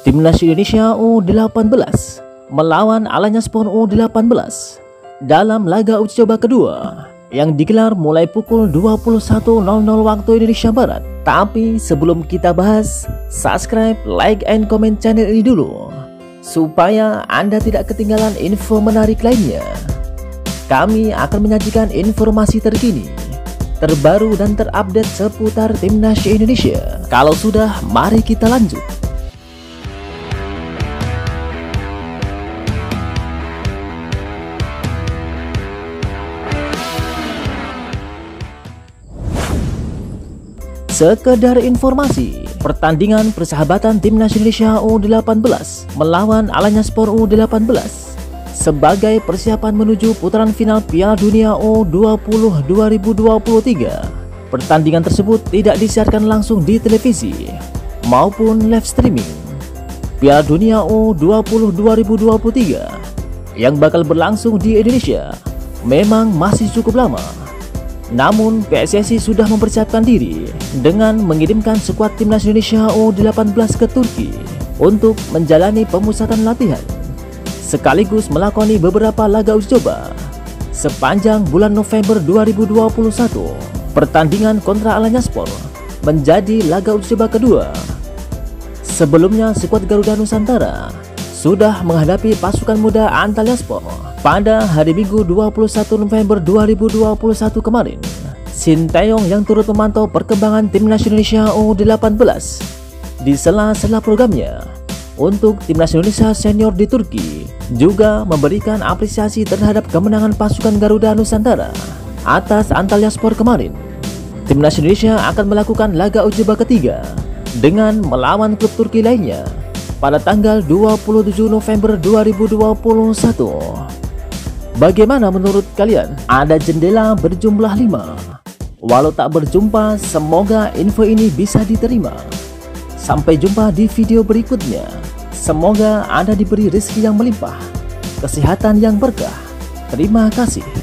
Timnas Indonesia U18 melawan Alanya Sport U18 dalam laga uji coba kedua yang digelar mulai pukul 21.00 waktu Indonesia Barat. Tapi sebelum kita bahas, subscribe, like, and comment channel ini dulu supaya Anda tidak ketinggalan info menarik lainnya. Kami akan menyajikan informasi terkini, terbaru dan terupdate seputar Timnas Indonesia. Kalau sudah, mari kita lanjut. Sekedar informasi, pertandingan persahabatan Timnas Indonesia U18 melawan Alanya Sport U18 sebagai persiapan menuju putaran final Piala Dunia U20 2023. Pertandingan tersebut tidak disiarkan langsung di televisi maupun live streaming. Piala Dunia U20 2023 yang bakal berlangsung di Indonesia memang masih cukup lama namun PSSI sudah mempersiapkan diri dengan mengirimkan skuad timnas Indonesia U18 ke Turki untuk menjalani pemusatan latihan sekaligus melakoni beberapa laga uji coba sepanjang bulan November 2021. Pertandingan kontra Alanya Sport menjadi laga uji coba kedua. Sebelumnya skuad Garuda Nusantara sudah menghadapi pasukan muda Antalya Sport pada hari Minggu 21 November 2021 kemarin, Sinteyong yang turut memantau perkembangan timnas Indonesia U18 di sela-sela programnya. Untuk timnas Indonesia senior di Turki juga memberikan apresiasi terhadap kemenangan pasukan Garuda Nusantara atas Antalya Sport kemarin. Timnas Indonesia akan melakukan laga uji coba ketiga dengan melawan klub Turki lainnya pada tanggal 27 November 2021. Bagaimana menurut kalian? Ada jendela berjumlah 5. Walau tak berjumpa, semoga info ini bisa diterima. Sampai jumpa di video berikutnya. Semoga Anda diberi rezeki yang melimpah, kesehatan yang berkah. Terima kasih.